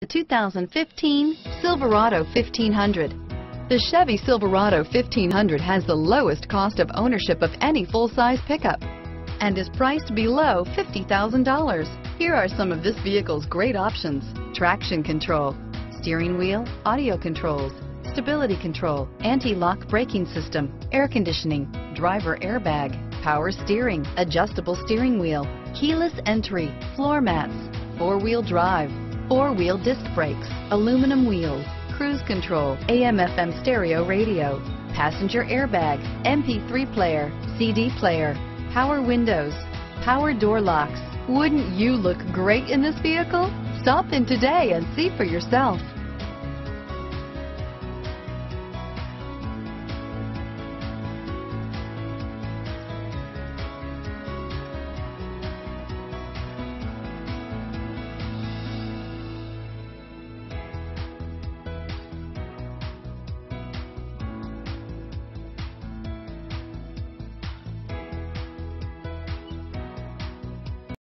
The 2015 Silverado 1500. The Chevy Silverado 1500 has the lowest cost of ownership of any full-size pickup and is priced below $50,000. Here are some of this vehicle's great options. Traction control, steering wheel, audio controls, stability control, anti-lock braking system, air conditioning, driver airbag, power steering, adjustable steering wheel, keyless entry, floor mats, four-wheel drive, four-wheel disc brakes, aluminum wheels, cruise control, AM FM stereo radio, passenger airbag, MP3 player, CD player, power windows, power door locks. Wouldn't you look great in this vehicle? Stop in today and see for yourself.